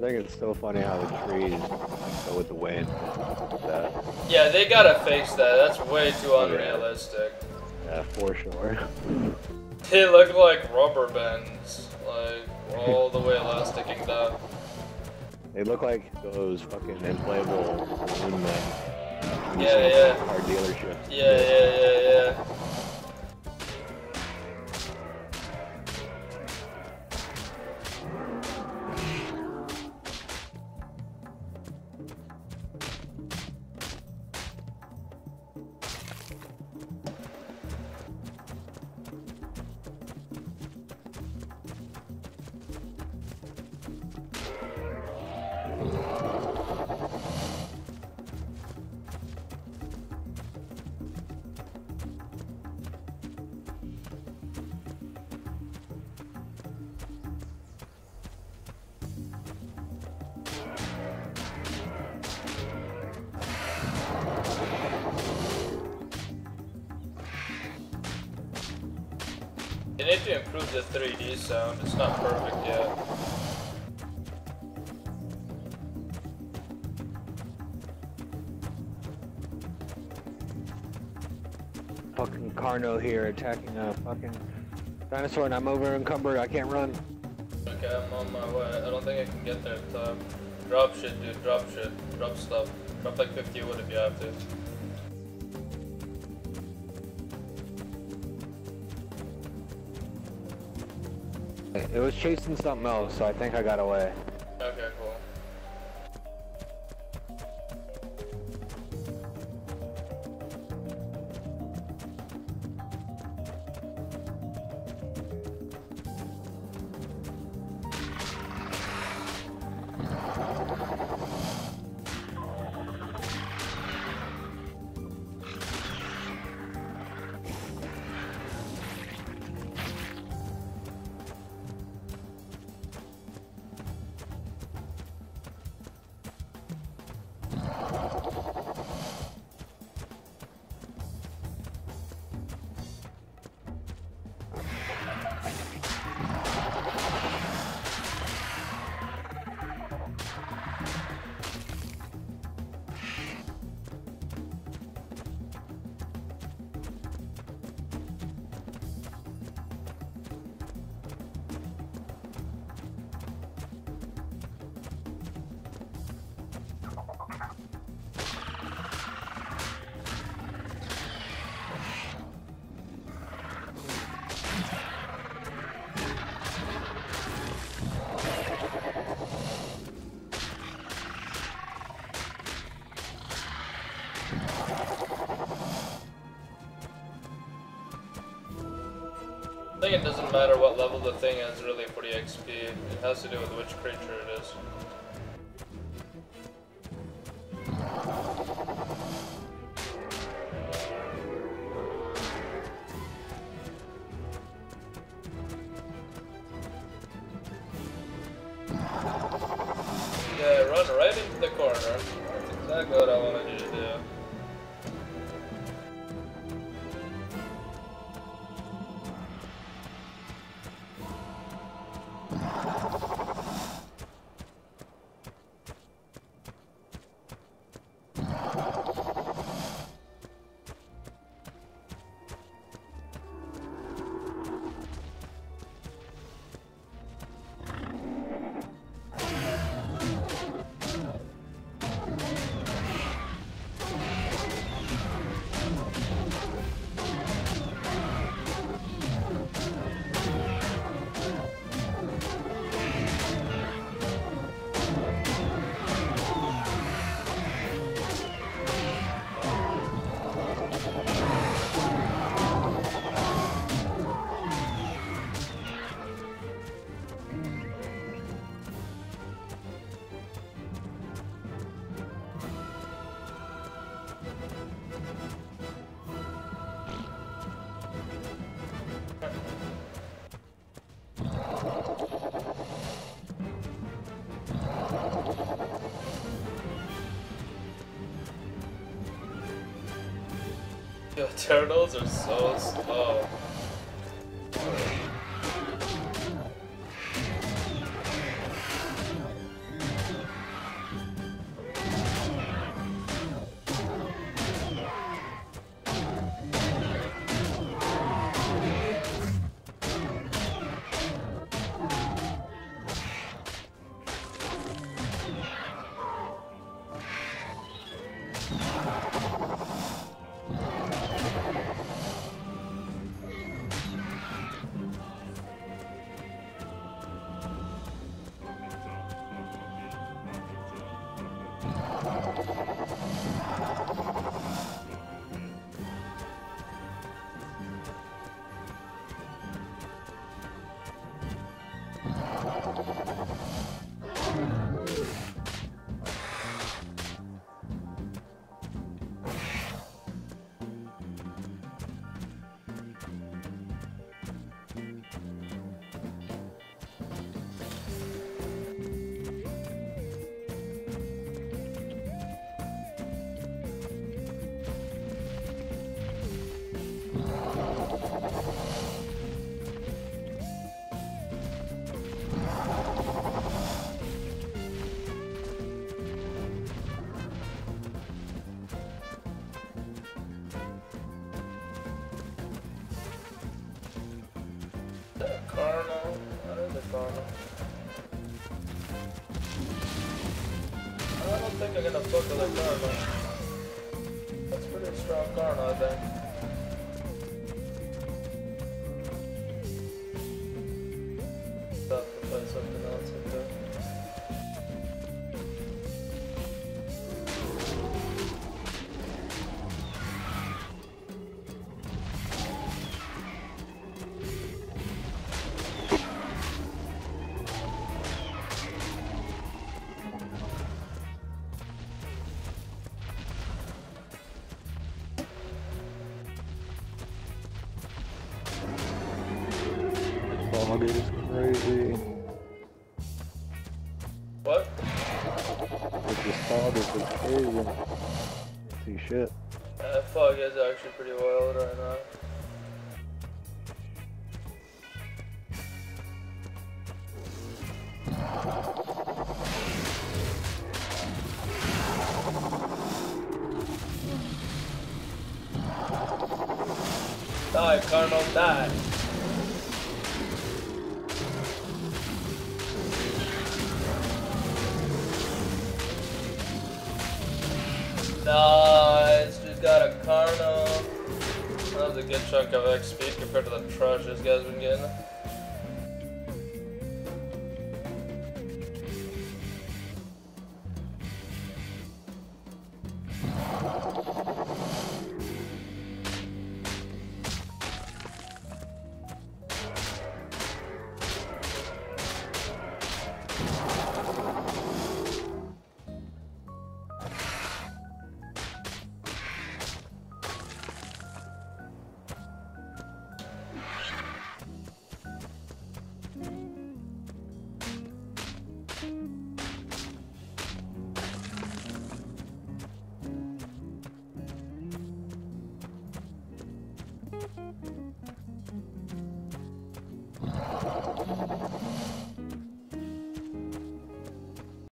I think it's so funny how the trees go with the wind. That, Yeah, they gotta fix that. That's way too yeah. unrealistic. yeah, for sure. They look like rubber bands, like all the way elasticing down. They look like those fucking inflatable balloon men. Yeah, yeah. Car dealerships. Yeah, yeah, yeah, yeah. They need to improve the 3D sound. It's not perfect yet. Fucking Carno here attacking a fucking dinosaur and I'm over encumbered. I can't run. Okay, I'm on my way. I don't think I can get there in time. Drop shit, dude. Drop shit. Drop stuff. Drop like 50 wood if you have to. It was chasing something else, so I think I got away. I think it doesn't matter what level the thing is really for the XP. It has to do with which creature it is. Yeah, run right into the corner. That's exactly what I wanted to do. turtles are so slow. Carno. That is a Carno. I don't think I'm gonna fuck with a Carno. That's pretty strong Carno, I think. Stop to play something else with that. Fog is crazy. What? With this fog is just crazy. See shit. Uh, fog is actually pretty wild right now. Die, Colonel, die. Good chunk of XP compared to the trash this guy's been getting.